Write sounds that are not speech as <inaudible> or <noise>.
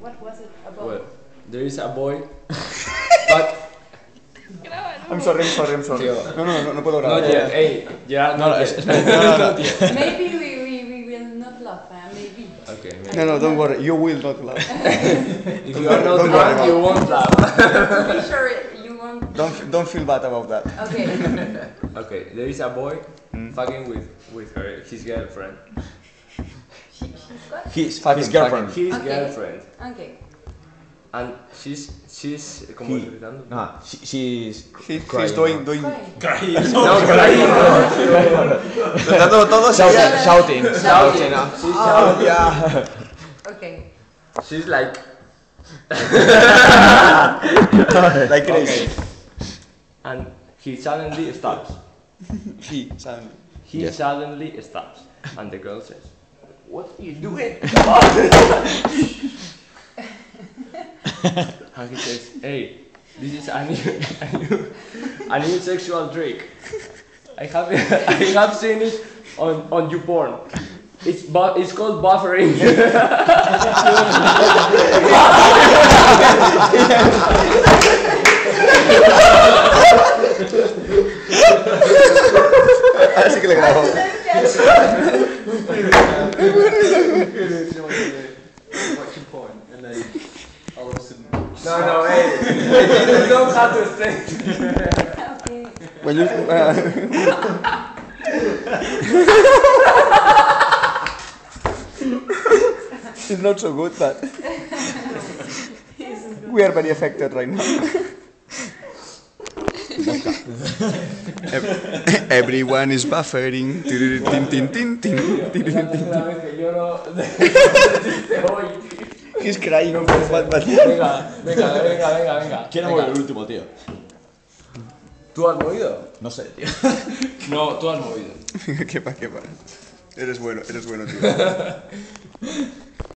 What was it about? Well, there is a boy. <laughs> but I'm sorry, I'm sorry, I'm sorry. No, no, no, no puedo no, grabar. yeah, hey, Gerard, No, not no, yet. no, no, no. <laughs> maybe we, we, we will not laugh, uh, maybe. Okay, maybe. No, no, don't worry. You will not laugh. <laughs> If you are not Don't worry drunk, you won't laugh. Pretty sure you won't. Don't, don't feel bad about that. Okay. okay, there is a boy Mm. fucking with with her, his girlfriend. She, she's got. His, Fucking, his girlfriend. His Okay. girlfriend. Okay. And she's she's como He. gritando. Ah, she, she's He, crying, he's doing, no? doing. Crying. No, <laughs> crying. <laughs> Todo, todo Shout- sería- shouting, Shouting. shouting. ah. She's Oh, yeah. Okay. She's like <laughs> Like crazy. and he suddenly stops. He, son. He Yes. suddenly stops. And the girl says, What are you doing? and <laughs> he says, Hey, this is a new, a new, a new sexual trick. I have, <laughs> I have seen it on, on YouPorn. It's, bu- it's called buffering. <laughs> Así que le grabo. And then all of a sudden no, no, hey. Don't have to. Okay. When you, uh, it's not so good, but we are very affected right now. Ev- <laughs> Everyone is buffering. Tin, tin, tin, tin, no. He's crying on but, but Venga, venga, venga, venga, venga. ¿Quién ha Venga. movido el último, tío? ¿Tú has movido? No sé, tío. <laughs> No, tú has movido. <laughs> qué pa, qué pa. Eres bueno, eres bueno, tío.